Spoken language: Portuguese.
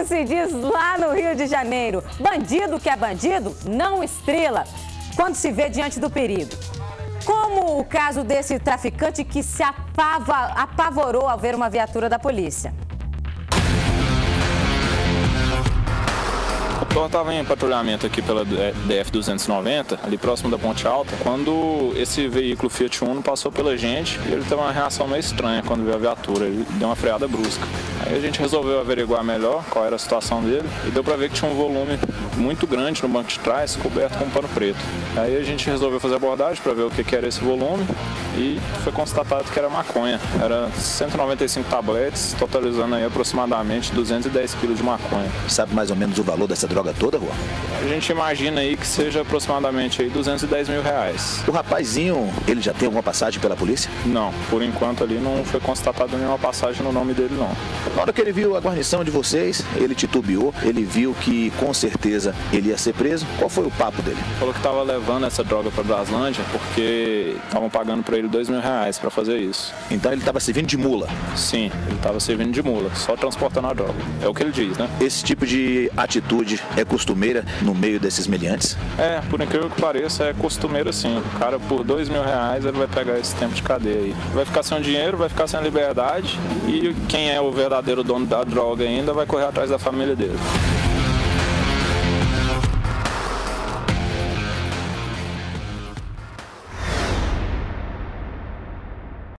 Como se diz lá no Rio de Janeiro, bandido que é bandido não estrela quando se vê diante do perigo. Como o caso desse traficante que se apava, apavorou ao ver uma viatura da polícia. Eu estava em patrulhamento aqui pela DF-290, ali próximo da Ponte Alta, quando esse veículo Fiat Uno passou pela gente ele teve uma reação meio estranha quando viu a viatura, ele deu uma freada brusca. Aí a gente resolveu averiguar melhor qual era a situação dele e deu para ver que tinha um volume muito grande no banco de trás, coberto com um pano preto. Aí a gente resolveu fazer abordagem para ver o que, que era esse volume e foi constatado que era maconha. Era 195 tabletes, totalizando aí aproximadamente 210 quilos de maconha. Sabe mais ou menos o valor dessa droga? droga toda, Juan? A gente imagina aí que seja aproximadamente aí 210 mil reais. O rapazinho, ele já tem alguma passagem pela polícia? Não, por enquanto ali não foi constatado nenhuma passagem no nome dele não. Na hora que ele viu a guarnição de vocês, ele titubeou, ele viu que com certeza ele ia ser preso. Qual foi o papo dele? Falou que estava levando essa droga para Braslândia porque estavam pagando para ele dois mil reais para fazer isso. Então ele estava servindo de mula? Sim, ele estava servindo de mula, só transportando a droga. É o que ele diz, né? Esse tipo de atitude é costumeira no meio desses meliantes? É, por incrível que pareça, é costumeira sim. O cara, por dois mil reais, ele vai pegar esse tempo de cadeia aí. Vai ficar sem dinheiro, vai ficar sem liberdade e quem é o verdadeiro dono da droga ainda vai correr atrás da família dele.